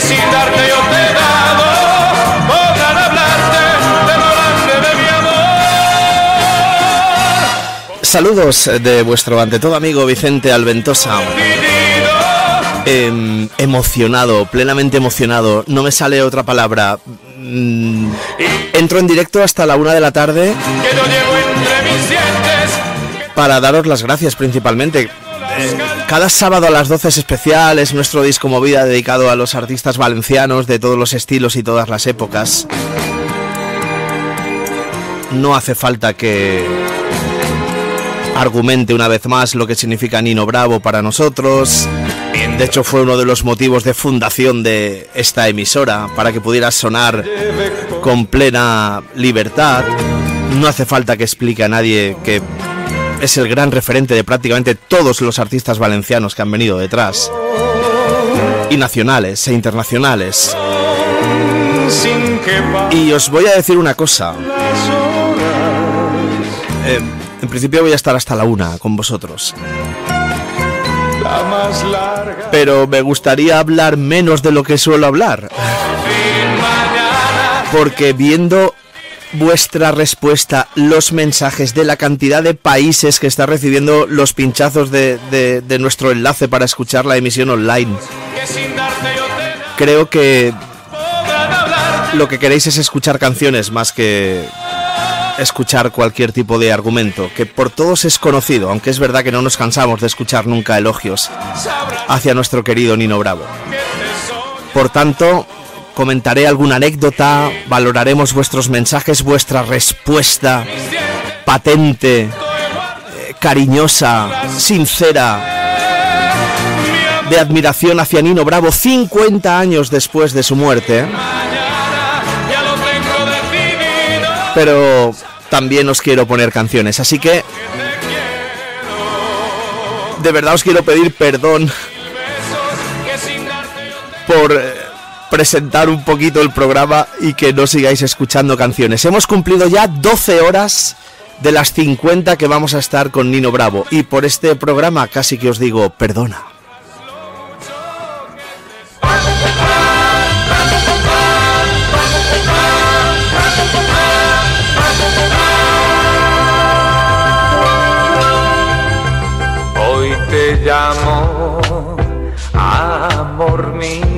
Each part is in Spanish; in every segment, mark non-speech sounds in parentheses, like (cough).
que sin darte yo te he dado, podrán hablarte de lo grande de mi amor. Saludos de vuestro ante todo amigo Vicente Alventosa. Em, emocionado, plenamente emocionado. No me sale otra palabra. Mm, entro en directo hasta la una de la tarde que yo llevo entre mis dientes, para daros las gracias principalmente. Cada sábado a las 12 es especial, es nuestro disco movida dedicado a los artistas valencianos de todos los estilos y todas las épocas. No hace falta que argumente una vez más lo que significa Nino Bravo para nosotros. De hecho fue uno de los motivos de fundación de esta emisora, para que pudiera sonar con plena libertad. No hace falta que explique a nadie que es el gran referente de prácticamente todos los artistas valencianos que han venido detrás. Y nacionales e internacionales. Y os voy a decir una cosa. Eh, en principio voy a estar hasta la una con vosotros. Pero me gustaría hablar menos de lo que suelo hablar. Porque viendo vuestra respuesta, los mensajes de la cantidad de países que está recibiendo los pinchazos de, de- de nuestro enlace para escuchar la emisión online, creo que lo que queréis es escuchar canciones más que escuchar cualquier tipo de argumento, que por todos es conocido, aunque es verdad que no nos cansamos de escuchar nunca elogios hacia nuestro querido Nino Bravo. Por tanto, comentaré alguna anécdota, valoraremos vuestros mensajes, vuestra respuesta patente, eh, cariñosa, sincera, de admiración hacia Nino Bravo 50 años después de su muerte. pero también os quiero poner canciones. Así que de verdad os quiero pedir perdón por eh, presentar un poquito el programa y que no sigáis escuchando canciones. Hemos cumplido ya 12 horas de las 50 que vamos a estar con Nino Bravo y por este programa casi que os digo perdona. Hoy te llamo, amor mío,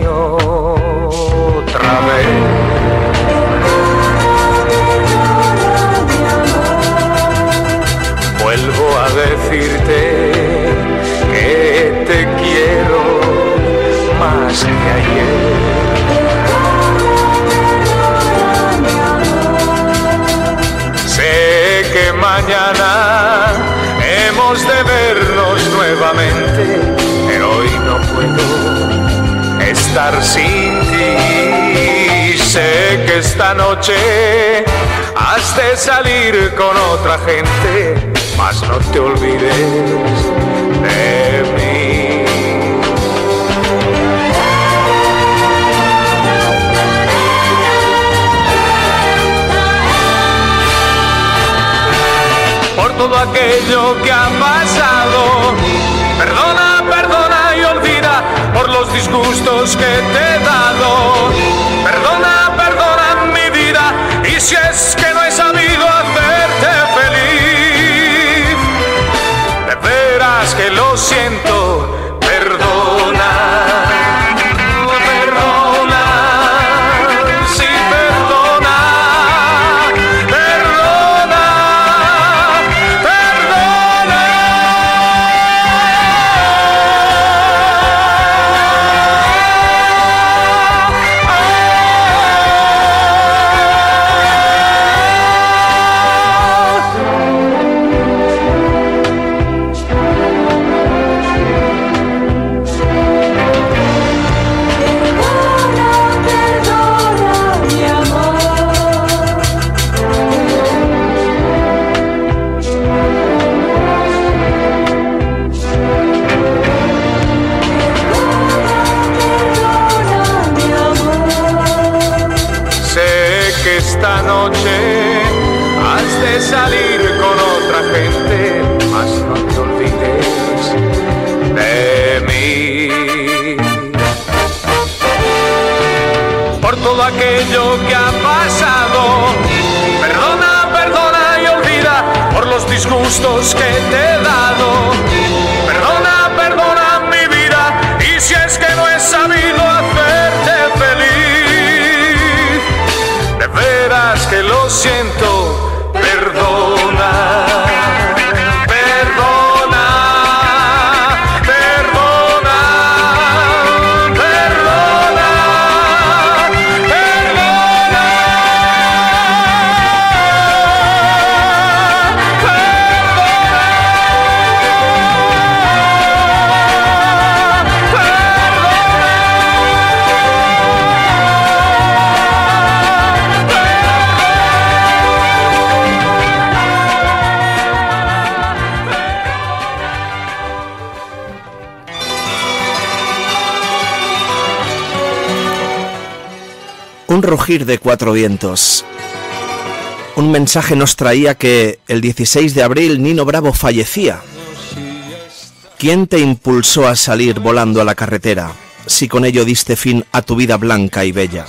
Sé que mañana hemos de vernos nuevamente, pero hoy no puedo estar sin ti. Sé que esta noche has de salir con otra gente, mas no te olvides todo aquello que ha pasado. Perdona, perdona y olvida por los disgustos que te he dado. Perdona, perdona mi vida y si es que no he sabido hacerte feliz. De veras que lo siento, rugir de cuatro vientos. Un mensaje nos traía que el 16 de abril Nino Bravo fallecía. ¿Quién te impulsó a salir volando a la carretera si con ello diste fin a tu vida blanca y bella?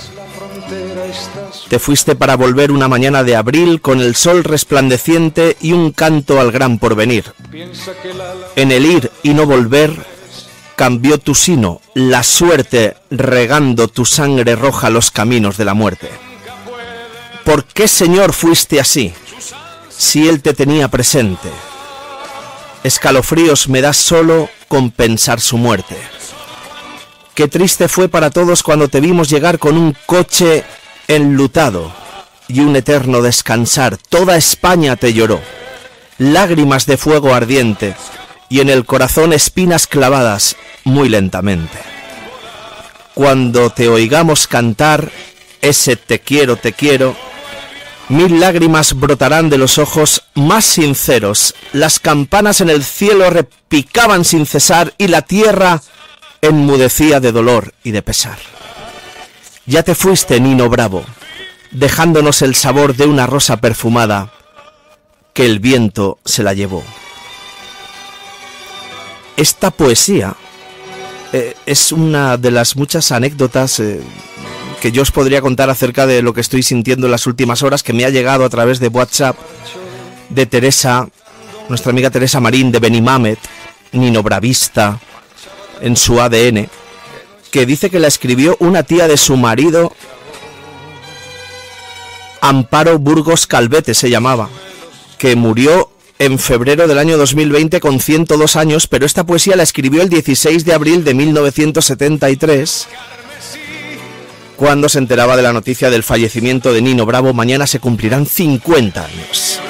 Te fuiste para volver una mañana de abril con el sol resplandeciente y un canto al gran porvenir. En el ir y no volver cambió tu sino, la suerte regando tu sangre roja los caminos de la muerte. ¿Por qué, Señor, fuiste así? Si Él te tenía presente. Escalofríos me das solo con pensar su muerte. Qué triste fue para todos cuando te vimos llegar con un coche enlutado y un eterno descansar. Toda España te lloró. Lágrimas de fuego ardiente y en el corazón espinas clavadas muy lentamente. Cuando te oigamos cantar ese te quiero, te quiero, mil lágrimas brotarán de los ojos más sinceros, las campanas en el cielo repicaban sin cesar y la tierra enmudecía de dolor y de pesar. Ya te fuiste, Nino Bravo, dejándonos el sabor de una rosa perfumada que el viento se la llevó. Esta poesía eh, es una de las muchas anécdotas eh, que yo os podría contar acerca de lo que estoy sintiendo en las últimas horas, que me ha llegado a través de WhatsApp de Teresa, nuestra amiga Teresa Marín de Benimamet, Nino Bravista, en su ADN, que dice que la escribió una tía de su marido, Amparo Burgos Calvete se llamaba, que murió en febrero del año 2020 con 102 años, pero esta poesía la escribió el 16 de abril de 1973, cuando se enteraba de la noticia del fallecimiento de Nino Bravo. Mañana se cumplirán 50 años.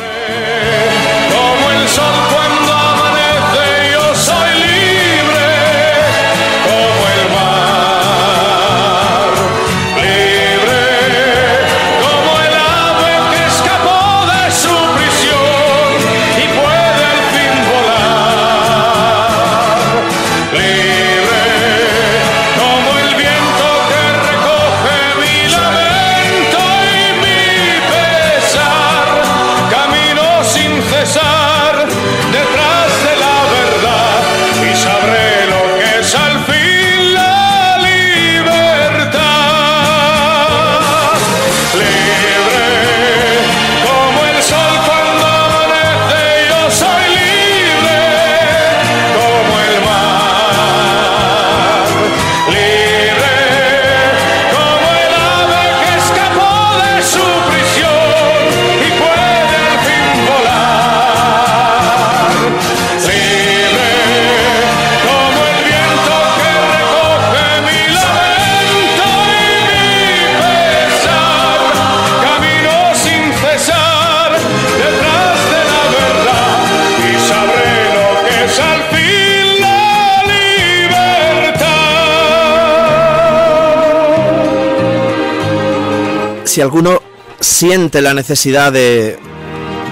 Si alguno siente la necesidad de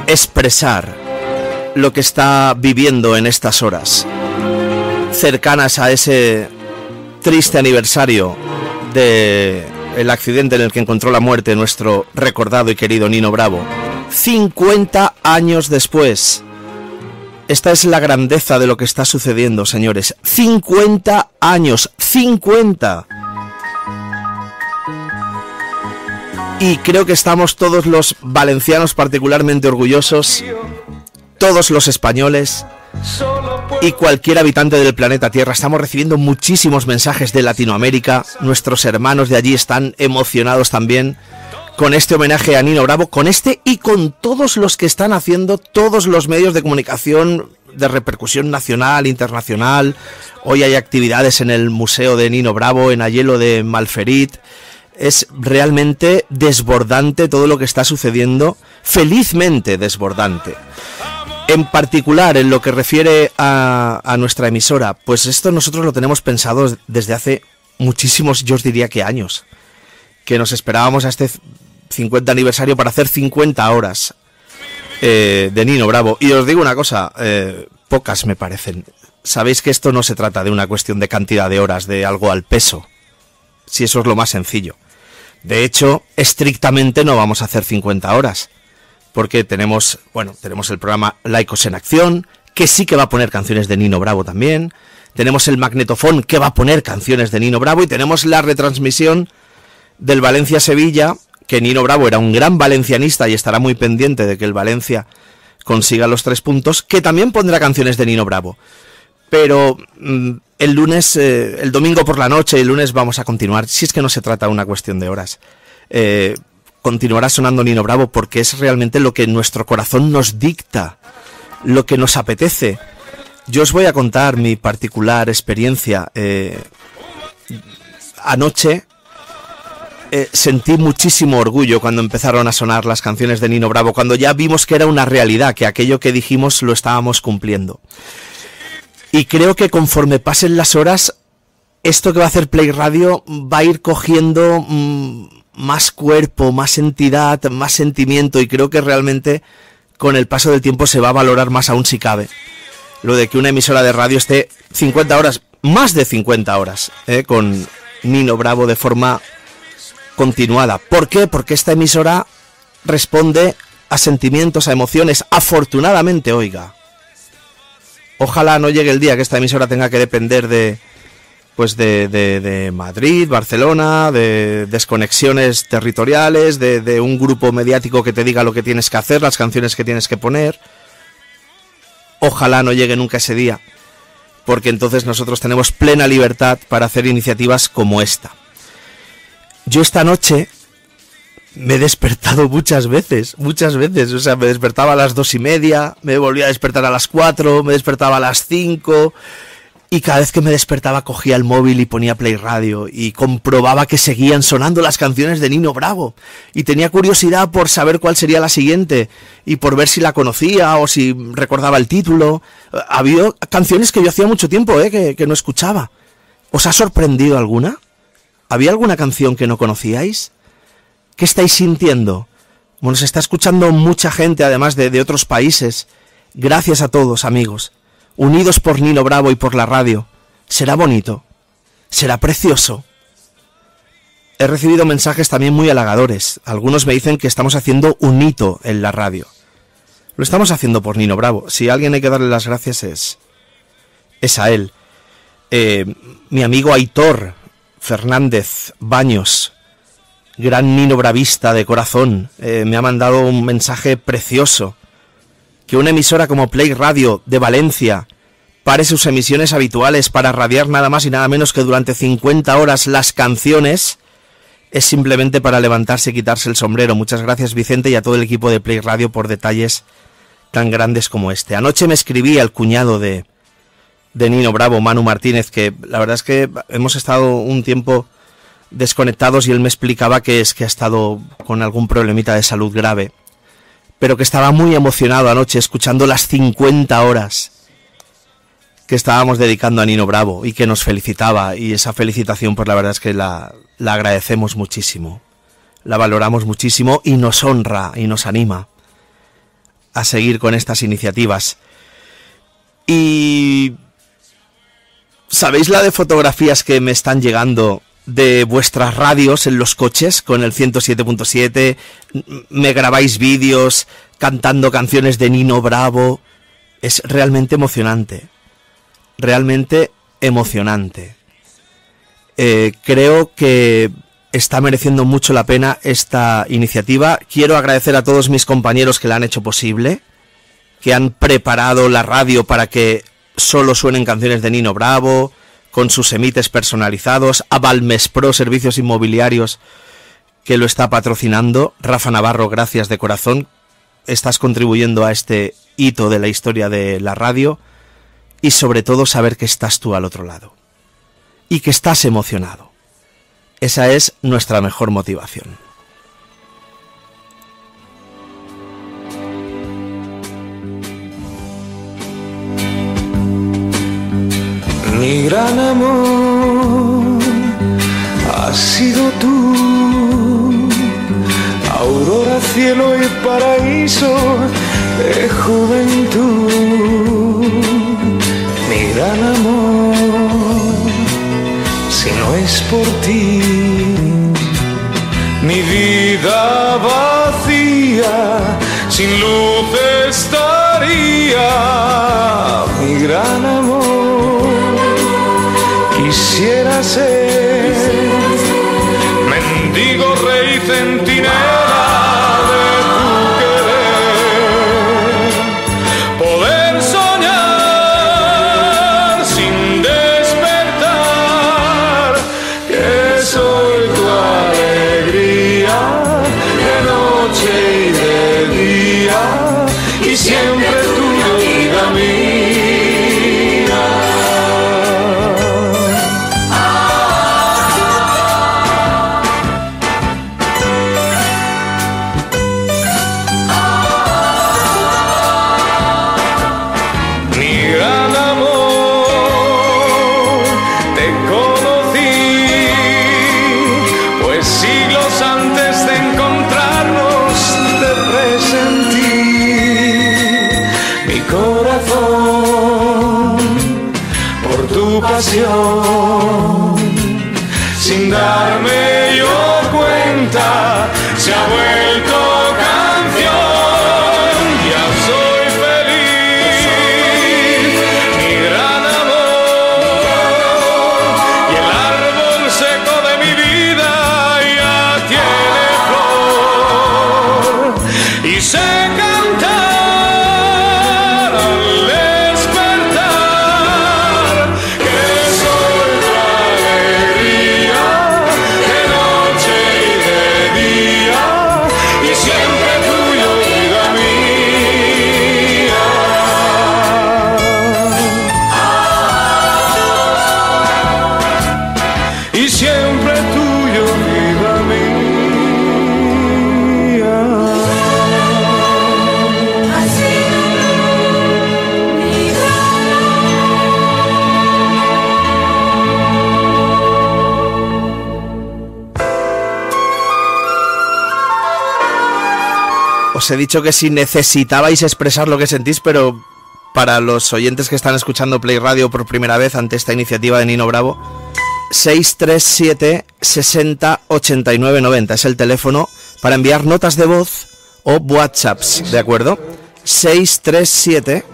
expresar lo que está viviendo en estas horas, cercanas a ese triste aniversario de accidente en el que encontró la muerte nuestro recordado y querido Nino Bravo, 50 años después. Esta es la grandeza de lo que está sucediendo, señores. 50 años, 50. Y creo que estamos todos los valencianos particularmente orgullosos, todos los españoles y cualquier habitante del planeta Tierra. Estamos recibiendo muchísimos mensajes de Latinoamérica. Nuestros hermanos de allí están emocionados también con este homenaje a Nino Bravo, con este y con todos los que están haciendo todos los medios de comunicación de repercusión nacional, internacional. Hoy hay actividades en el Museo de Nino Bravo, en Ayelo de Malferit. Es realmente desbordante todo lo que está sucediendo, felizmente desbordante. En particular, en lo que refiere a, nuestra emisora, pues esto nosotros lo tenemos pensado desde hace muchísimos, yo os diría que años, que nos esperábamos a este 50 aniversario para hacer 50 horas eh, de Nino Bravo. Y os digo una cosa, eh, pocas me parecen. Sabéis que esto no se trata de una cuestión de cantidad de horas, de algo al peso. Si eso es lo más sencillo. De hecho, estrictamente no vamos a hacer 50 horas. Porque tenemos, bueno, tenemos el programa Laicos en Acción, que sí que va a poner canciones de Nino Bravo también. Tenemos el magnetofón que va a poner canciones de Nino Bravo y tenemos la retransmisión del Valencia-Sevilla, que Nino Bravo era un gran valencianista y estará muy pendiente de que el Valencia consiga los tres puntos, que también pondrá canciones de Nino Bravo. Pero mm, el lunes, eh, el domingo por la noche, el lunes vamos a continuar, si es que no se trata de una cuestión de horas. Eh, continuará sonando Nino Bravo porque es realmente lo que nuestro corazón nos dicta, lo que nos apetece. Yo os voy a contar mi particular experiencia. Eh, anoche sentí muchísimo orgullo cuando empezaron a sonar las canciones de Nino Bravo, cuando ya vimos que era una realidad, que aquello que dijimos lo estábamos cumpliendo. Y creo que conforme pasen las horas, esto que va a hacer Play Radio va a ir cogiendo mm, más cuerpo, más entidad, más sentimiento y creo que realmente con el paso del tiempo se va a valorar más aún si cabe. Lo de que una emisora de radio esté 50 horas, más de 50 horas, eh, con Nino Bravo de forma continuada. ¿Por qué? Porque esta emisora responde a sentimientos, a emociones, afortunadamente, oiga. Ojalá no llegue el día que esta emisora tenga que depender de pues de, de, de Madrid, Barcelona, de desconexiones territoriales, de, de un grupo mediático que te diga lo que tienes que hacer, las canciones que tienes que poner. Ojalá no llegue nunca ese día, porque entonces nosotros tenemos plena libertad para hacer iniciativas como esta. Yo esta noche me he despertado muchas veces, muchas veces. O sea, me despertaba a las dos y media, me volvía a despertar a las cuatro, me despertaba a las cinco. Y cada vez que me despertaba cogía el móvil y ponía Play Radio y comprobaba que seguían sonando las canciones de Nino Bravo. Y tenía curiosidad por saber cuál sería la siguiente y por ver si la conocía o si recordaba el título. Había canciones que yo hacía mucho tiempo eh, que, que no escuchaba. ¿Os ha sorprendido alguna? ¿Había alguna canción que no conocíais? ¿Qué estáis sintiendo? Bueno, se está escuchando mucha gente, además de, de otros países. Gracias a todos, amigos. Unidos por Nino Bravo y por la radio. Será bonito. Será precioso. He recibido mensajes también muy halagadores. Algunos me dicen que estamos haciendo un hito en la radio. Lo estamos haciendo por Nino Bravo. Si alguien hay que darle las gracias es. es a él. Eh, mi amigo Aitor Fernández Baños, gran Nino Bravista de corazón, eh, me ha mandado un mensaje precioso. Que una emisora como Play Radio de Valencia pare sus emisiones habituales para radiar nada más y nada menos que durante 50 horas las canciones es simplemente para levantarse y quitarse el sombrero. Muchas gracias Vicente y a todo el equipo de Play Radio por detalles tan grandes como este. Anoche me escribí al cuñado de, de Nino Bravo, Manu Martínez, que la verdad es que hemos estado un tiempo desconectados y él me explicaba que es que ha estado con algún problemita de salud grave, pero que estaba muy emocionado anoche escuchando las 50 horas que estábamos dedicando a Nino Bravo y que nos felicitaba. Y esa felicitación pues la verdad es que la, la agradecemos muchísimo, la valoramos muchísimo y nos honra y nos anima a seguir con estas iniciativas. Y ¿Sabéis la de fotografías que me están llegando de vuestras radios en los coches con el 107.7? Me grabáis vídeos cantando canciones de Nino Bravo. Es realmente emocionante. Realmente emocionante. Eh, creo que está mereciendo mucho la pena esta iniciativa. Quiero agradecer a todos mis compañeros que la han hecho posible, que han preparado la radio para que solo suenen canciones de Nino Bravo, con sus emites personalizados, a Balmes Pro Servicios Inmobiliarios que lo está patrocinando. Rafa Navarro, gracias de corazón. Estás contribuyendo a este hito de la historia de la radio y sobre todo saber que estás tú al otro lado y que estás emocionado. Esa es nuestra mejor motivación. Mi gran amor has sido tú, aurora, cielo y paraíso de juventud. Mi gran amor, si no es por ti, mi vida vacía, sin luz estaría. Mi gran amor quisiera Os he dicho que si necesitabais expresar lo que sentís, pero para los oyentes que están escuchando Play Radio por primera vez ante esta iniciativa de Nino Bravo, 637 60 89 90 es el teléfono para enviar notas de voz o WhatsApps, ¿de acuerdo? 637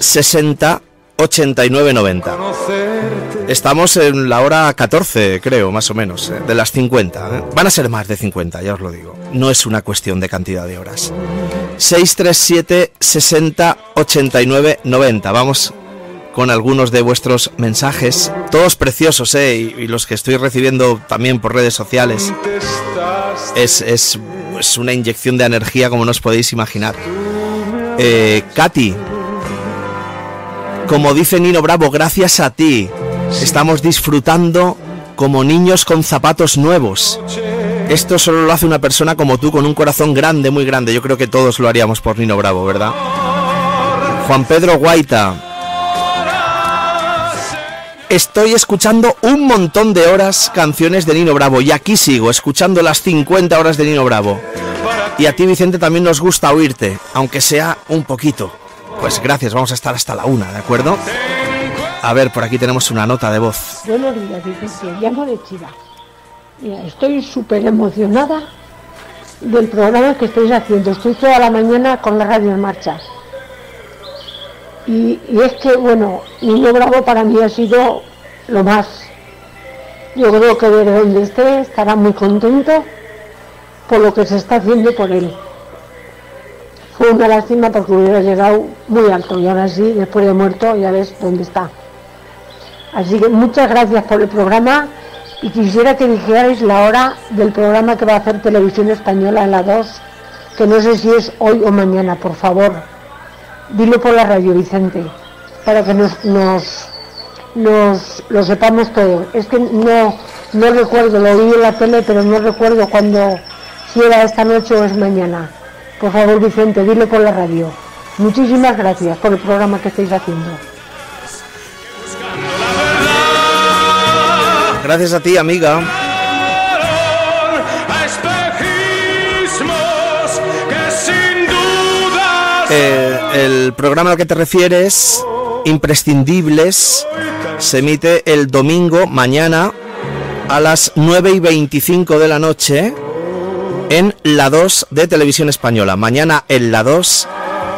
60 89 90. Estamos en la hora 14, creo, más o menos, eh, de las 50. ¿eh? Van a ser más de 50, ya os lo digo. No es una cuestión de cantidad de horas. 637 60 89 90. Vamos con algunos de vuestros mensajes, todos preciosos, ¿eh? Y, y los que estoy recibiendo también por redes sociales. Es, es, es una inyección de energía como no os podéis imaginar. Eh, Katy, como dice Nino Bravo, gracias a ti estamos disfrutando como niños con zapatos nuevos. Esto solo lo hace una persona como tú con un corazón grande, muy grande. Yo creo que todos lo haríamos por Nino Bravo, ¿verdad? Juan Pedro Guaita. Estoy escuchando un montón de horas canciones de Nino Bravo y aquí sigo escuchando las 50 horas de Nino Bravo. Y a ti Vicente también nos gusta oírte, aunque sea un poquito. Pues gracias, vamos a estar hasta la una, ¿de acuerdo? A ver, por aquí tenemos una nota de voz. Buenos días, Vicente. Llamo de Chiva. Mira, estoy súper emocionada del programa que estáis haciendo. Estoy toda la mañana con la radio en marcha. Y, y es que, bueno, Niño Bravo para mí ha sido lo más. Yo creo que desde donde esté estará muy contento por lo que se está haciendo por él. Fue una lástima porque hubiera llegado muy alto y ahora sí, después de muerto, ya ves dónde está. Así que muchas gracias por el programa y quisiera que dijerais la hora del programa que va a hacer Televisión Española en la 2, que no sé si es hoy o mañana, por favor. Dilo por la radio, Vicente, para que nos, nos, nos lo sepamos todo. Es que no, no recuerdo, lo vi en la tele, pero no recuerdo cuándo, si era esta noche o es mañana. Por favor, Vicente, dilo por la radio. Muchísimas gracias por el programa que estáis haciendo. Gracias a ti, amiga. Eh, el programa al que te refieres, Imprescindibles, se emite el domingo, mañana, a las 9 y 25 de la noche, en la 2 de Televisión Española. Mañana en la 2,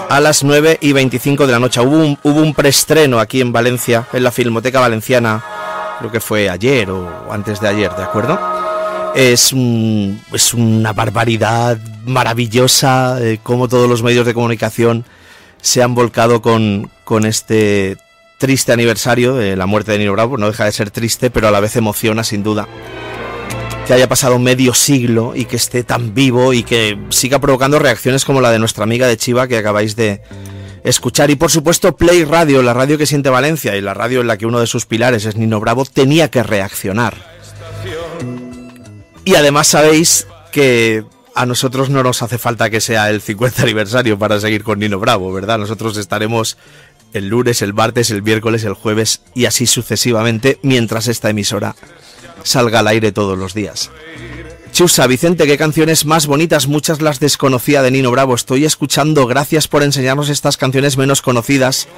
a las 9 y 25 de la noche. Hubo un, preestreno aquí en Valencia, en la Filmoteca Valenciana, creo que fue ayer o antes de ayer, ¿de acuerdo? Es, un- es una barbaridad maravillosa eh, cómo todos los medios de comunicación se han volcado con, con este triste aniversario de la muerte de Nino Bravo. No deja de ser triste, pero a la vez emociona sin duda que haya pasado medio siglo y que esté tan vivo y que siga provocando reacciones como la de nuestra amiga de Chiva que acabáis de escuchar. Y por supuesto Play Radio, la radio que siente Valencia y la radio en la que uno de sus pilares es Nino Bravo, tenía que reaccionar. Y además sabéis que a nosotros no nos hace falta que sea el 50 aniversario para seguir con Nino Bravo, ¿verdad? Nosotros estaremos el lunes, el martes, el miércoles, el jueves y así sucesivamente mientras esta emisora salga al aire todos los días. Chusa, Vicente, qué canciones más bonitas, muchas las desconocía de Nino Bravo. Estoy escuchando, gracias por enseñarnos estas canciones menos conocidas,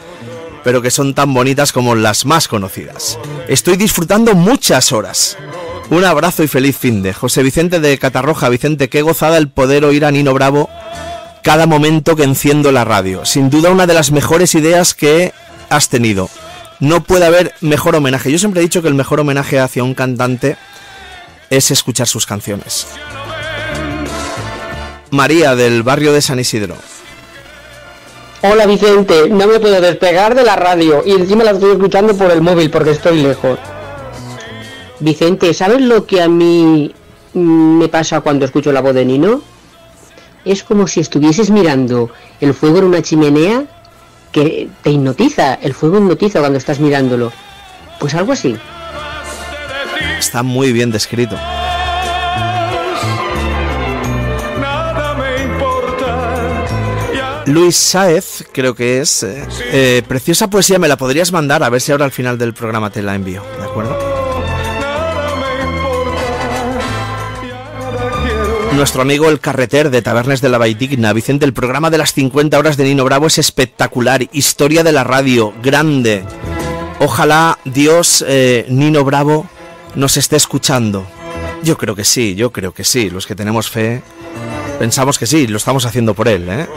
pero que son tan bonitas como las más conocidas. Estoy disfrutando muchas horas. Un abrazo y feliz fin de José Vicente de Catarroja. Vicente, qué gozada el poder oír a Nino Bravo cada momento que enciendo la radio. Sin duda una de las mejores ideas que has tenido. No puede haber mejor homenaje. Yo siempre he dicho que el mejor homenaje hacia un cantante es escuchar sus canciones. María del barrio de San Isidro. Hola Vicente, no me puedo despegar de la radio y encima la estoy escuchando por el móvil porque estoy lejos. Vicente, ¿sabes lo que a mí mm, me pasa cuando escucho la voz de Nino? Es como si estuvieses mirando el fuego en una chimenea que te hipnotiza, el fuego hipnotiza cuando estás mirándolo. Pues algo así. Está muy bien descrito. Luis Sáez, creo que es. eh, eh, preciosa poesía, me la podrías mandar a ver si ahora al final del programa te la envío, ¿de acuerdo? Nuestro amigo el carreter de Tabernes de la Vaidigna, Vicente, el programa de las 50 horas de Nino Bravo es espectacular, historia de la radio, grande. Ojalá Dios, eh, Nino Bravo, nos esté escuchando. Yo creo que sí, yo creo que sí, los que tenemos fe pensamos que sí, lo estamos haciendo por él, ¿eh?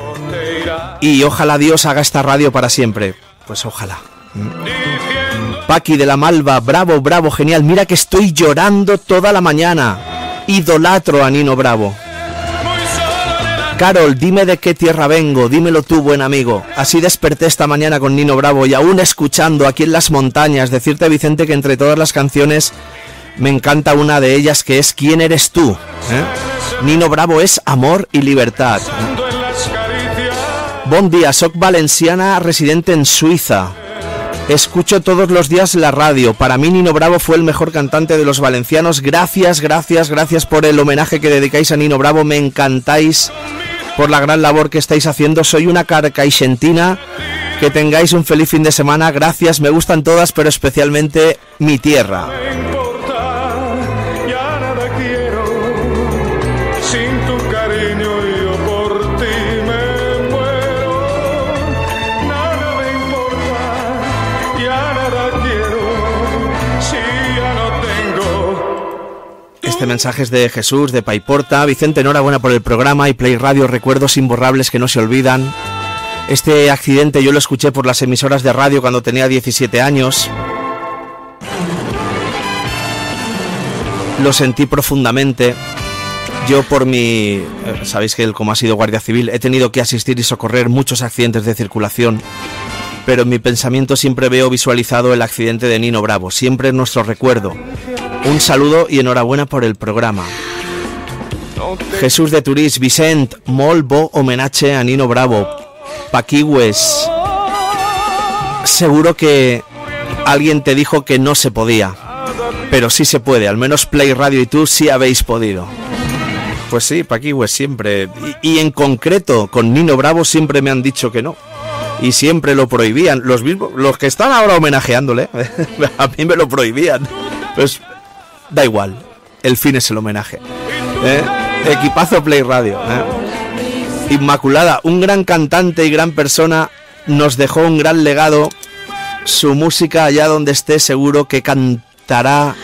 Y ojalá Dios haga esta radio para siempre. Pues ojalá. Paqui de la Malva, bravo, bravo, genial. Mira que estoy llorando toda la mañana. Idolatro a Nino Bravo. Carol, dime de qué tierra vengo, dímelo tú, buen amigo. Así desperté esta mañana con Nino Bravo y aún escuchando aquí en las montañas, decirte Vicente que entre todas las canciones me encanta una de ellas que es ¿Quién eres tú? ¿Eh? Nino Bravo es amor y libertad. Buen día, soc valenciana residente en Suiza. Escucho todos los días la radio. Para mí Nino Bravo fue el mejor cantante de los valencianos. Gracias, gracias, gracias por el homenaje que dedicáis a Nino Bravo. Me encantáis por la gran labor que estáis haciendo. Soy una carcaixentina. Que tengáis un feliz fin de semana. Gracias, me gustan todas, pero especialmente mi tierra. 12 mensajes de Jesús, de Paiporta. Vicente, enhorabuena por el programa y Play Radio, recuerdos imborrables que no se olvidan. Este accidente yo lo escuché por las emisoras de radio cuando tenía 17 años. Lo sentí profundamente. Yo por mi... Eh, sabéis que él como ha sido guardia civil he tenido que asistir y socorrer muchos accidentes de circulación. Pero en mi pensamiento siempre veo visualizado el accidente de Nino Bravo, siempre en nuestro recuerdo. Un saludo y enhorabuena por el programa. Jesús de Turís, Vicent, molt bo homenaje a Nino Bravo. Paquiwes. Seguro que alguien te dijo que no se podía. Pero sí se puede, al menos Play Radio y tú sí habéis podido. Pues sí, Paquiwes siempre. Y, y en concreto, con Nino Bravo siempre me han dicho que no. Y siempre lo prohibían. Los mismos, los que están ahora homenajeándole, (laughs) a mí me lo prohibían. Pues da igual. El fin es el homenaje. ¿eh? Equipazo Play Radio. ¿eh? Inmaculada, un gran cantante y gran persona, nos dejó un gran legado. Su música, allá donde esté, seguro que cantará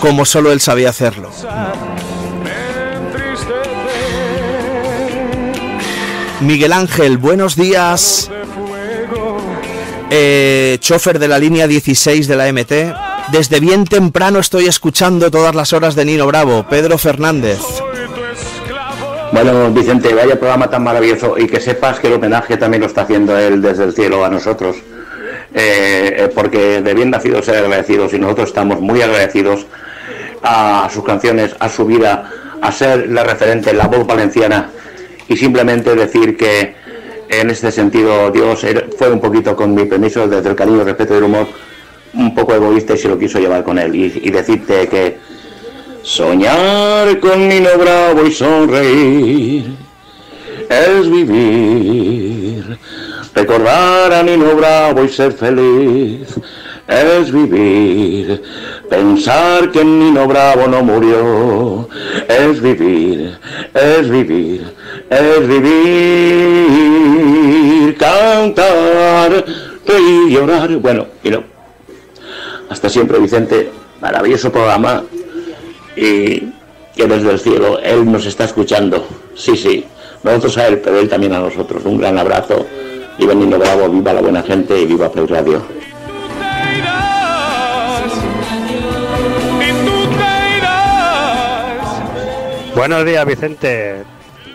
como solo él sabía hacerlo. Miguel Ángel, buenos días. Eh, chofer de la línea 16 de la MT. Desde bien temprano estoy escuchando todas las horas de Nino Bravo. Pedro Fernández. Bueno, Vicente, vaya programa tan maravilloso y que sepas que el homenaje también lo está haciendo él desde el cielo a nosotros. Eh, eh, porque de bien nacido ser agradecidos y nosotros estamos muy agradecidos a sus canciones, a su vida, a ser la referente, la voz valenciana y simplemente decir que en este sentido Dios fue un poquito con mi permiso desde el cariño, respeto y el humor un poco egoísta y se lo quiso llevar con él. Y, decirte que soñar con Nino Bravo y sonreír es vivir. Recordar a Nino Bravo y ser feliz es vivir. Pensar que Nino Bravo no murió es vivir es vivir es vivir. Cantar reír y llorar. Bueno y no hasta siempre, Vicente. Maravilloso programa. Y que desde el cielo Él nos está escuchando. Sí, sí. Nosotros a Él, pero Él también a nosotros. Un gran abrazo. Viva Nino Bravo, viva la buena gente y viva Play Radio. Buenos días, Vicente.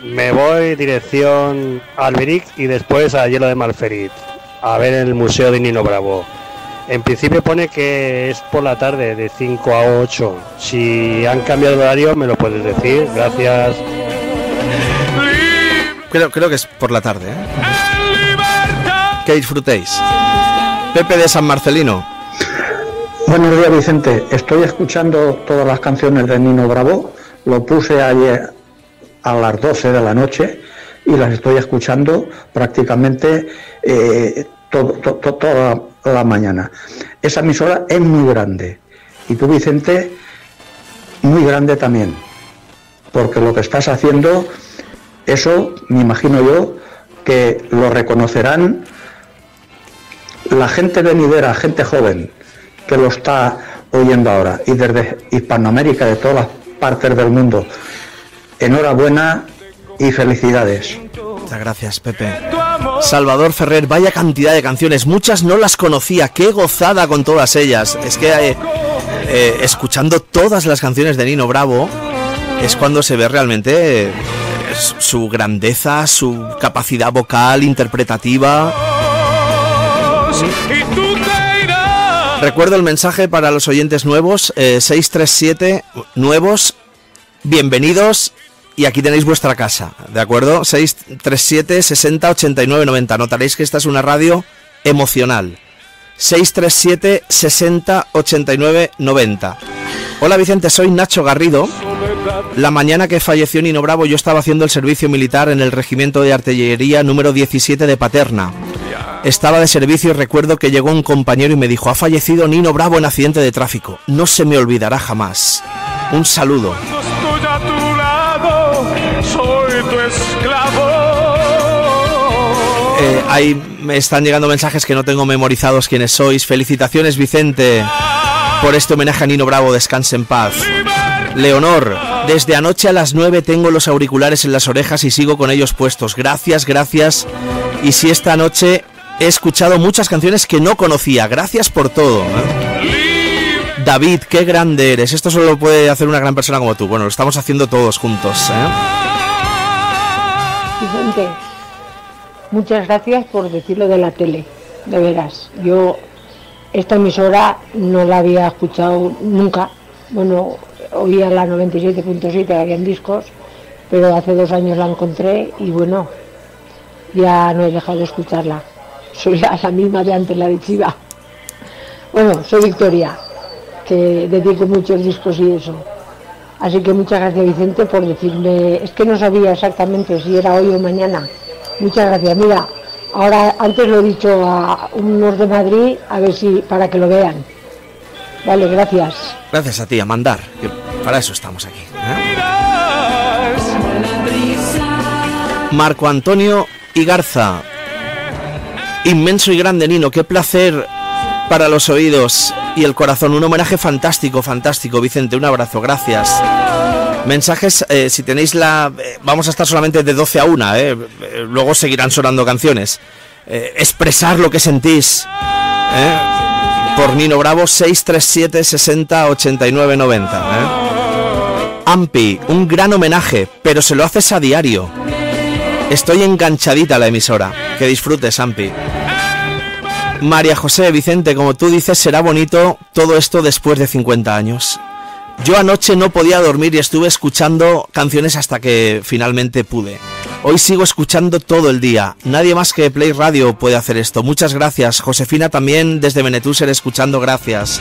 Me voy dirección Alberic y después a Hielo de Malferit a ver el Museo de Nino Bravo. En principio pone que es por la tarde, de 5 a 8. Si han cambiado el horario, me lo puedes decir. Gracias. Creo, creo que es por la tarde. ¿eh? Que disfrutéis. Pepe de San Marcelino. Buenos días, Vicente. Estoy escuchando todas las canciones de Nino Bravo. Lo puse ayer a las 12 de la noche y las estoy escuchando prácticamente eh, todo- to- to- la mañana. Esa emisora es muy grande. Y tú, Vicente, muy grande también. Porque lo que estás haciendo, eso me imagino yo que lo reconocerán la gente venidera, gente joven que lo está oyendo ahora y desde Hispanoamérica, de todas partes del mundo. Enhorabuena y felicidades. Muchas gracias, Pepe. Salvador Ferrer, vaya cantidad de canciones. Muchas no las conocía. Qué gozada con todas ellas. Es que eh, eh, escuchando todas las canciones de Nino Bravo es cuando se ve realmente eh, su grandeza, su capacidad vocal, interpretativa. Recuerdo el mensaje para los oyentes nuevos, eh, 637 nuevos, bienvenidos y aquí tenéis vuestra casa, ¿de acuerdo? 637 60 89 90. Notaréis que esta es una radio emocional. 637 60 89 90. Hola Vicente, soy Nacho Garrido. La mañana que falleció Nino Bravo yo estaba haciendo el servicio militar en el regimiento de artillería número 17 de Paterna. Estaba de servicio y recuerdo que llegó un compañero y me dijo, ha fallecido Nino Bravo en accidente de tráfico. No se me olvidará jamás. Un saludo. Eh, ahí me están llegando mensajes que no tengo memorizados quiénes sois. Felicitaciones Vicente por este homenaje a Nino Bravo. Descanse en paz. Leonor, desde anoche a las 9 tengo los auriculares en las orejas y sigo con ellos puestos. Gracias, gracias. Y si esta noche he escuchado muchas canciones que no conocía. Gracias por todo. ¿eh? David, qué grande eres. Esto solo lo puede hacer una gran persona como tú. Bueno, lo estamos haciendo todos juntos. ¿eh? Vicente, muchas gracias por decirlo de la tele, de veras. Yo esta emisora no la había escuchado nunca. Bueno, oía la 97.7 que había en discos, pero hace dos años la encontré y bueno, ya no he dejado de escucharla. Soy la, la misma de antes, la de Chiva. Bueno, soy Victoria, que dedico muchos discos y eso. Así que muchas gracias Vicente por decirme, es que no sabía exactamente si era hoy o mañana. Muchas gracias. Mira, ahora antes lo he dicho a unos de Madrid, a ver si para que lo vean. Vale, gracias. Gracias a ti, a mandar. que para eso estamos aquí. ¿eh? Marco Antonio y Garza. Inmenso y grande Nino, qué placer para los oídos y el corazón. Un homenaje fantástico, fantástico, Vicente. Un abrazo, gracias. Mensajes, eh, si tenéis la... eh, vamos a estar solamente de 12 a 1, eh, luego seguirán sonando canciones. Expresar lo que sentís. por Nino Bravo 637 60 89 90. ¿eh? Ampi, un gran homenaje, pero se lo haces a diario. Estoy enganchadita a la emisora. Que disfrutes, Ampi. María José Vicente, como tú dices, será bonito todo esto después de 50 años. Yo anoche no podía dormir y estuve escuchando canciones hasta que finalmente pude. Hoy sigo escuchando todo el día. Nadie más que Play Radio puede hacer esto. Muchas gracias. Josefina también desde Benetúser escuchando, gracias.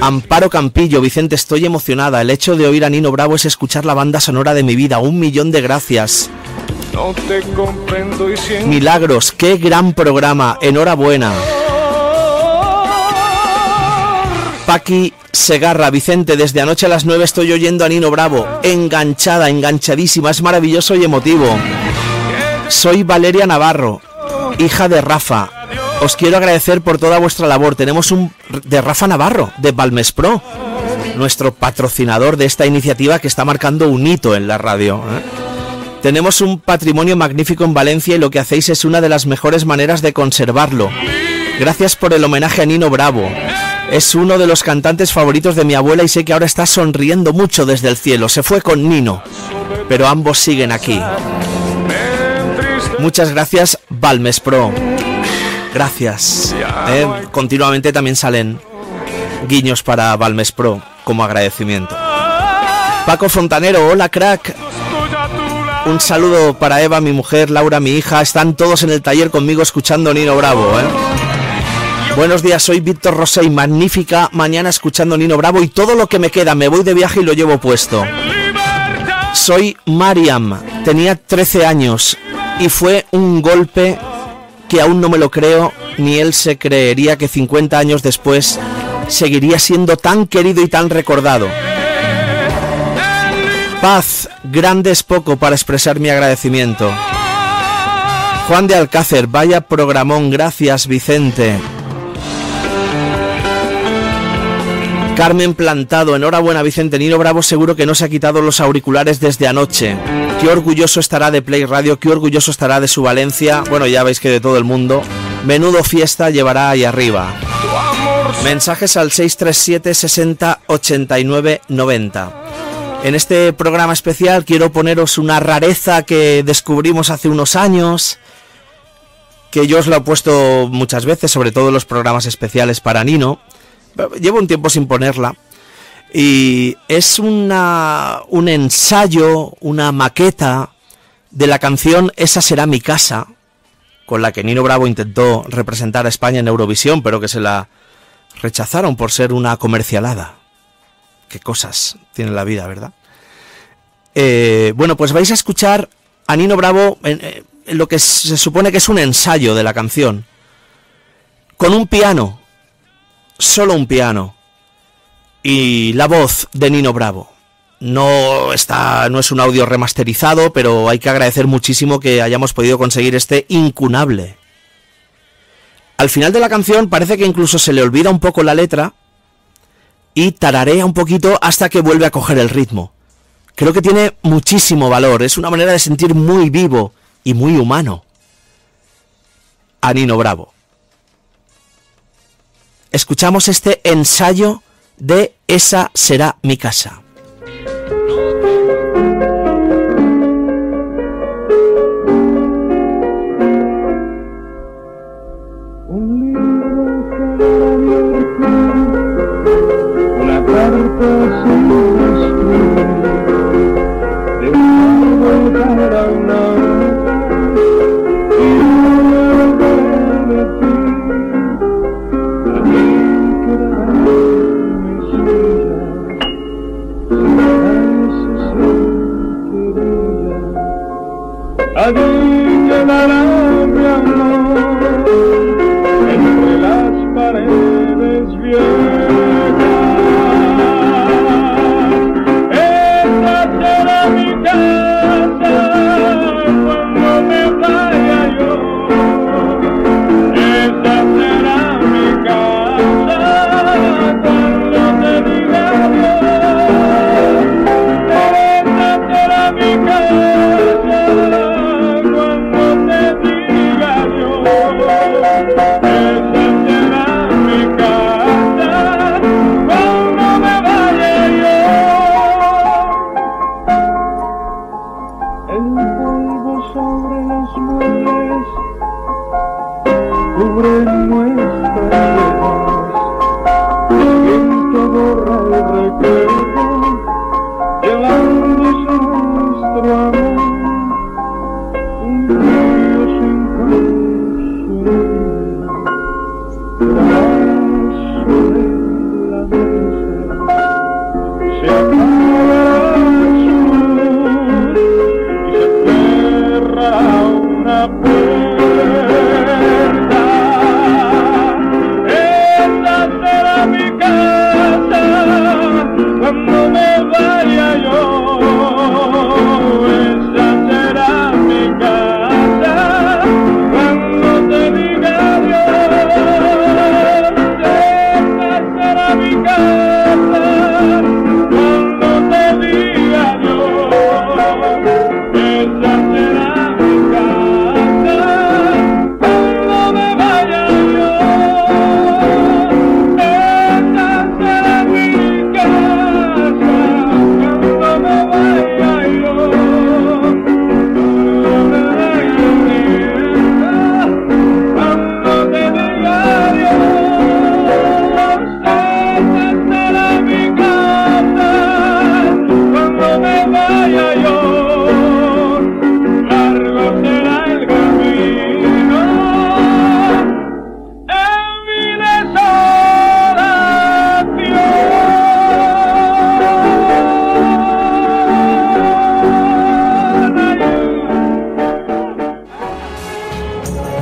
Amparo Campillo, Vicente, estoy emocionada. El hecho de oír a Nino Bravo es escuchar la banda sonora de mi vida. Un millón de gracias. No te comprendo y siento. Milagros, qué gran programa. Enhorabuena. Paqui Segarra, Vicente, desde anoche a las 9 estoy oyendo a Nino Bravo. Enganchada, enganchadísima, es maravilloso y emotivo. Soy Valeria Navarro, hija de Rafa. Os quiero agradecer por toda vuestra labor. Tenemos un de Rafa Navarro, de Balmes Pro, nuestro patrocinador de esta iniciativa que está marcando un hito en la radio. ¿eh? Tenemos un patrimonio magnífico en Valencia y lo que hacéis es una de las mejores maneras de conservarlo. Gracias por el homenaje a Nino Bravo. Es uno de los cantantes favoritos de mi abuela y sé que ahora está sonriendo mucho desde el cielo. Se fue con Nino, pero ambos siguen aquí. Muchas gracias, Balmes Pro. Gracias. Eh, continuamente también salen guiños para Balmes Pro como agradecimiento. Paco Fontanero, hola crack. Un saludo para Eva, mi mujer, Laura, mi hija. Están todos en el taller conmigo escuchando Nino Bravo. ¿eh? Buenos días, soy Víctor Rosé y magnífica mañana escuchando Nino Bravo y todo lo que me queda. Me voy de viaje y lo llevo puesto. Soy Mariam, tenía 13 años y fue un golpe que aún no me lo creo, ni él se creería que 50 años después seguiría siendo tan querido y tan recordado. Paz, grande es poco para expresar mi agradecimiento. Juan de Alcácer, vaya programón, gracias Vicente. Carmen Plantado, enhorabuena Vicente Nino Bravo, seguro que no se ha quitado los auriculares desde anoche. Qué orgulloso estará de Play Radio, qué orgulloso estará de su Valencia, bueno ya veis que de todo el mundo. Menudo fiesta llevará ahí arriba. Mensajes al 637 60 89 90. En este programa especial quiero poneros una rareza que descubrimos hace unos años, que yo os la he puesto muchas veces, sobre todo en los programas especiales para Nino. Llevo un tiempo sin ponerla. Y es una, un ensayo, una maqueta de la canción Esa será mi casa, con la que Nino Bravo intentó representar a España en Eurovisión, pero que se la rechazaron por ser una comercialada. Qué cosas tiene la vida, ¿verdad? Eh, bueno, pues vais a escuchar a Nino Bravo en, en lo que se supone que es un ensayo de la canción, con un piano, solo un piano, y la voz de Nino Bravo. No está, no es un audio remasterizado, pero hay que agradecer muchísimo que hayamos podido conseguir este incunable. Al final de la canción parece que incluso se le olvida un poco la letra y tararea un poquito hasta que vuelve a coger el ritmo. Creo que tiene muchísimo valor, es una manera de sentir muy vivo y muy humano a Nino Bravo. Escuchamos este ensayo de Esa será mi casa.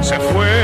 Se fue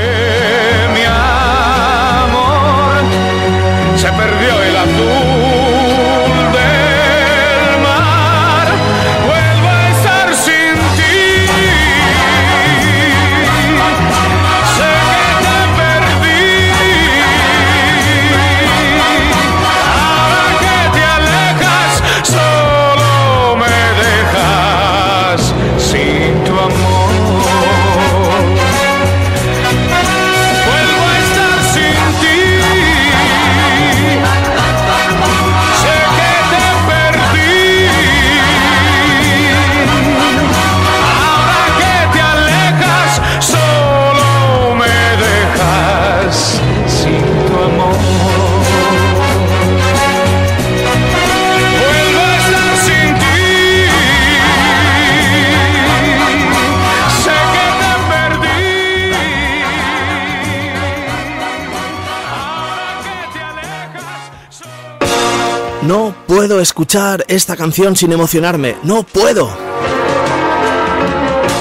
escuchar esta canción sin emocionarme. No puedo.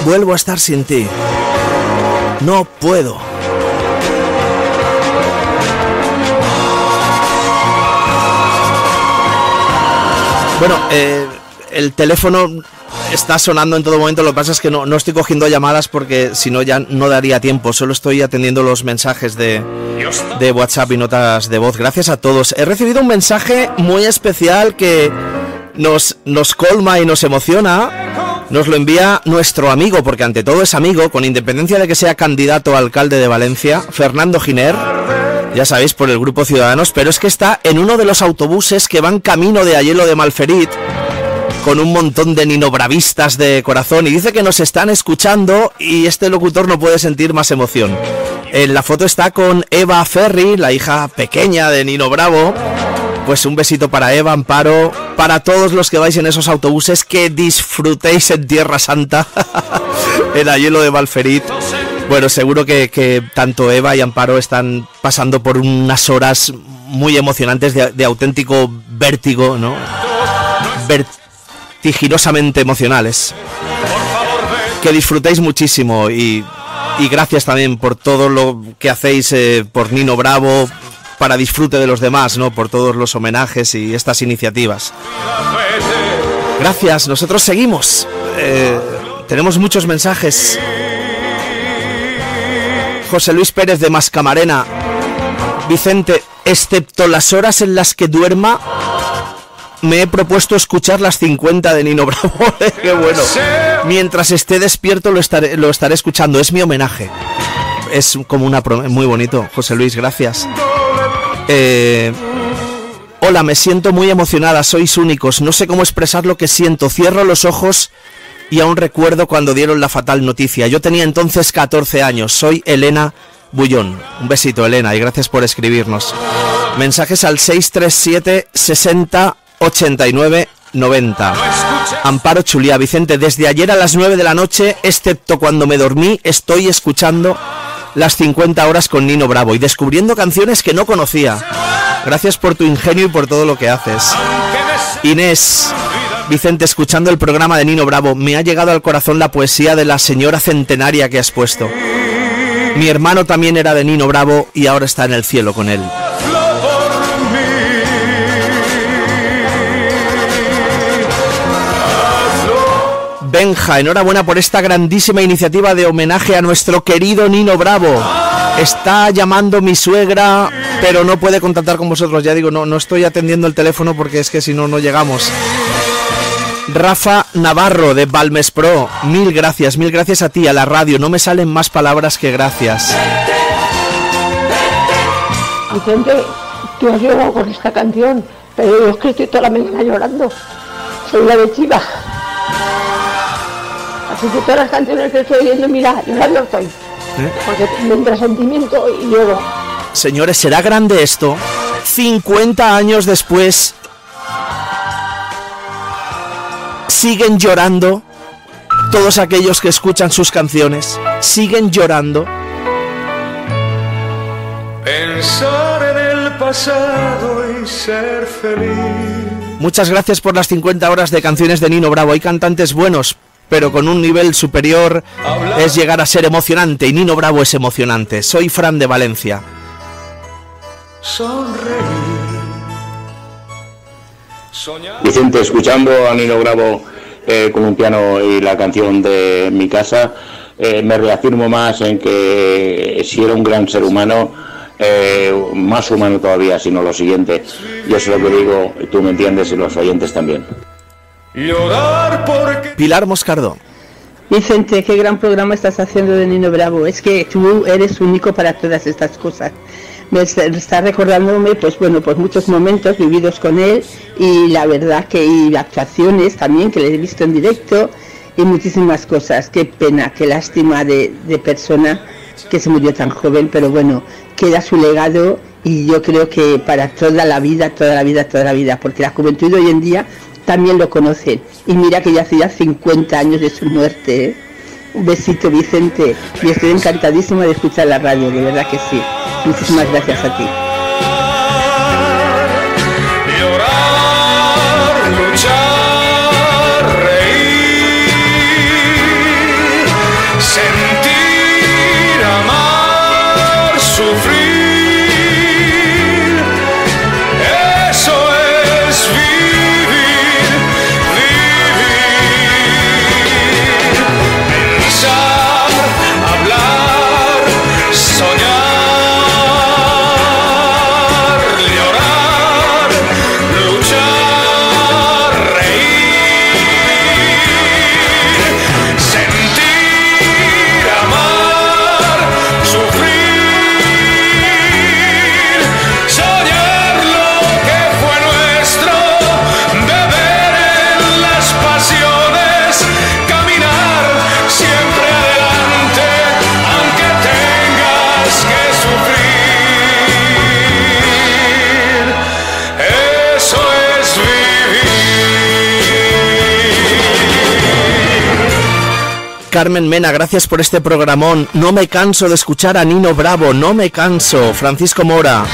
Vuelvo a estar sin ti. No puedo. Bueno, eh, el teléfono está sonando en todo momento. Lo que pasa es que no, no estoy cogiendo llamadas porque si no ya no daría tiempo. Solo estoy atendiendo los mensajes de, de WhatsApp y notas de voz. Gracias a todos. He recibido un mensaje muy especial que nos, nos colma y nos emociona. Nos lo envía nuestro amigo, porque ante todo es amigo, con independencia de que sea candidato a alcalde de Valencia, Fernando Giner. ya sabéis, por el grupo Ciudadanos, pero es que está en uno de los autobuses que van camino de Ayelo de Malferit, con un montón de ninobravistas de corazón, y dice que nos están escuchando y este locutor no puede sentir más emoción. En la foto está con Eva Ferri, la hija pequeña de Nino Bravo. Pues un besito para Eva, Amparo, para todos los que vais en esos autobuses, que disfrutéis en Tierra Santa, (laughs) en Ayelo de Malferit. Bueno, seguro que, que tanto Eva y Amparo están pasando por unas horas muy emocionantes de, de auténtico vértigo, ¿no? Vertiginosamente emocionales. Que disfrutéis muchísimo y, gracias también por todo lo que hacéis eh, por Nino Bravo, para disfrute de los demás, ¿no? Por todos los homenajes y estas iniciativas. Gracias, nosotros seguimos. Eh, tenemos muchos mensajes. José Luis Pérez de Mascamarena. Vicente, excepto las horas en las que duerma, me he propuesto escuchar las 50 de Nino Bravo. (laughs) Qué bueno. Mientras esté despierto lo estaré, lo estaré escuchando. Es mi homenaje. Es como una prom- muy bonito. José Luis, gracias. Eh, hola, me siento muy emocionada. Sois únicos. No sé cómo expresar lo que siento. Cierro los ojos y aún recuerdo cuando dieron la fatal noticia. Yo tenía entonces 14 años. Soy Elena Bullón. Un besito, Elena, y gracias por escribirnos. Mensajes al 637 60 89 90. Amparo Chulía, Vicente, desde ayer a las 9 de la noche, excepto cuando me dormí, estoy escuchando las 50 horas con Nino Bravo y descubriendo canciones que no conocía. Gracias por tu ingenio y por todo lo que haces. Inés, Vicente, escuchando el programa de Nino Bravo, me ha llegado al corazón la poesía de la señora centenaria que has puesto. Mi hermano también era de Nino Bravo y ahora está en el cielo con él. Benja, enhorabuena por esta grandísima iniciativa de homenaje a nuestro querido Nino Bravo. Está llamando mi suegra, pero no puede contactar con vosotros. Ya digo, no, no estoy atendiendo el teléfono porque es que si no, no llegamos. Rafa Navarro de Balmes Pro, mil gracias, mil gracias a ti, a la radio. No me salen más palabras que gracias. Vicente, tú has llorado con esta canción, pero yo es que estoy toda la mañana llorando. Soy la de Chiva. Así que todas las canciones que estoy oyendo, mira, llorando estoy. Porque me entra sentimiento y lloro. Señores, ¿será grande esto? 50 años después, siguen llorando todos aquellos que escuchan sus canciones. Siguen llorando. Pensar en el pasado y ser feliz. Muchas gracias por las 50 horas de canciones de Nino Bravo. Hay cantantes buenos, pero con un nivel superior es llegar a ser emocionante y Nino Bravo es emocionante. Soy Fran de Valencia. Vicente, escuchando a Nino Bravo eh, con un piano y la canción de Mi casa, eh, me reafirmo más en que si era un gran ser humano, eh, más humano todavía, sino lo siguiente. Yo sé lo que digo, tú me entiendes y los oyentes también. Llorar porque Pilar Moscardó. Vicente, qué gran programa estás haciendo de Nino Bravo. Es que tú eres único para todas estas cosas. Me está está recordándome, pues bueno, pues muchos momentos vividos con él y la verdad que y actuaciones también que le he visto en directo y muchísimas cosas. Qué pena, qué lástima de, de persona que se murió tan joven, pero bueno, queda su legado y yo creo que para toda la vida, toda la vida, toda la vida, porque la juventud de hoy en día también lo conocen. Y mira que ya hace ya 50 años de su muerte. ¿eh? Un besito, Vicente. Y estoy encantadísima de escuchar la radio, de verdad que sí. Muchísimas gracias a ti. Carmen Mena, gracias por este programón. No me canso de escuchar a Nino Bravo, no me canso. Francisco Mora,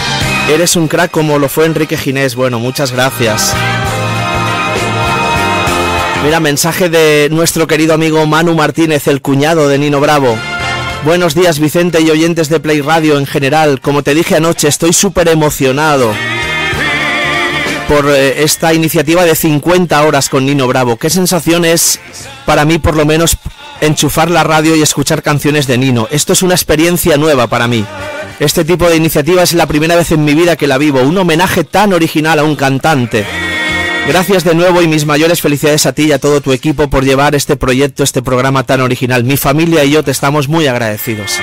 eres un crack como lo fue Enrique Ginés. Bueno, muchas gracias. Mira, mensaje de nuestro querido amigo Manu Martínez, el cuñado de Nino Bravo. Buenos días Vicente y oyentes de Play Radio en general. Como te dije anoche, estoy súper emocionado por eh, esta iniciativa de 50 horas con Nino Bravo. ¿Qué sensación es para mí por lo menos enchufar la radio y escuchar canciones de Nino? Esto es una experiencia nueva para mí. Este tipo de iniciativa es la primera vez en mi vida que la vivo. Un homenaje tan original a un cantante. Gracias de nuevo y mis mayores felicidades a ti y a todo tu equipo por llevar este proyecto, este programa tan original. Mi familia y yo te estamos muy agradecidos.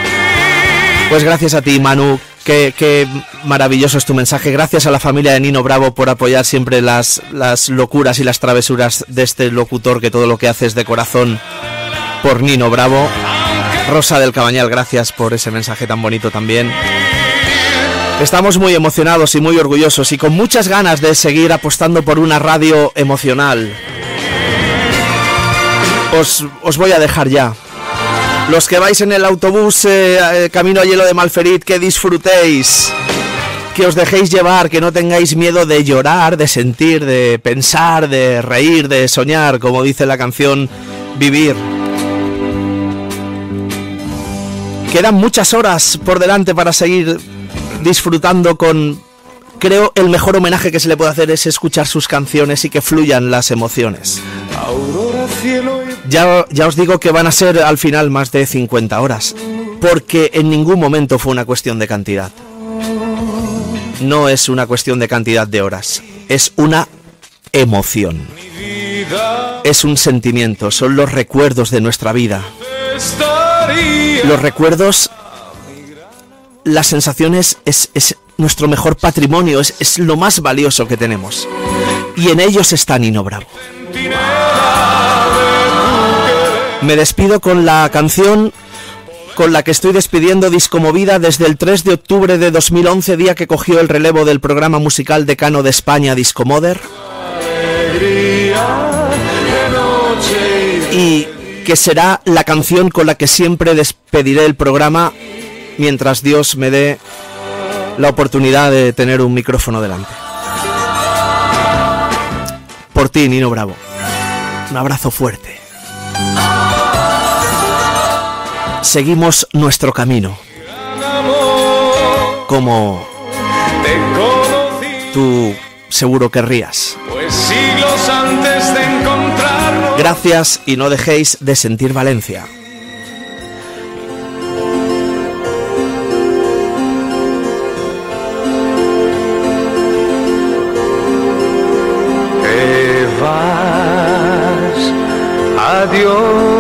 Pues gracias a ti, Manu. Qué, qué maravilloso es tu mensaje. Gracias a la familia de Nino Bravo por apoyar siempre las, las locuras y las travesuras de este locutor que todo lo que hace es de corazón por Nino Bravo. Rosa del Cabañal, gracias por ese mensaje tan bonito también. Estamos muy emocionados y muy orgullosos y con muchas ganas de seguir apostando por una radio emocional. Os, os voy a dejar ya. Los que vais en el autobús eh, eh, camino a hielo de Malferit, que disfrutéis. Que os dejéis llevar, que no tengáis miedo de llorar, de sentir, de pensar, de reír, de soñar, como dice la canción Vivir. Quedan muchas horas por delante para seguir disfrutando con, creo, el mejor homenaje que se le puede hacer es escuchar sus canciones y que fluyan las emociones. Ya, ya os digo que van a ser al final más de 50 horas, porque en ningún momento fue una cuestión de cantidad. No es una cuestión de cantidad de horas, es una emoción. Es un sentimiento, son los recuerdos de nuestra vida. Los recuerdos las sensaciones es, es nuestro mejor patrimonio, es, es, lo más valioso que tenemos. Y en ellos está Nino Bravo. Me despido con la canción con la que estoy despidiendo Discomovida desde el 3 de octubre de 2011, día que cogió el relevo del programa musical decano de España, Discomoder. Y que será la canción con la que siempre despediré el programa mientras Dios me dé la oportunidad de tener un micrófono delante. Por ti, Nino Bravo. Un abrazo fuerte. Seguimos nuestro camino. Como tú seguro querrías. Pues siglos antes de. Gracias y no dejéis de sentir Valencia. Te vas, adiós.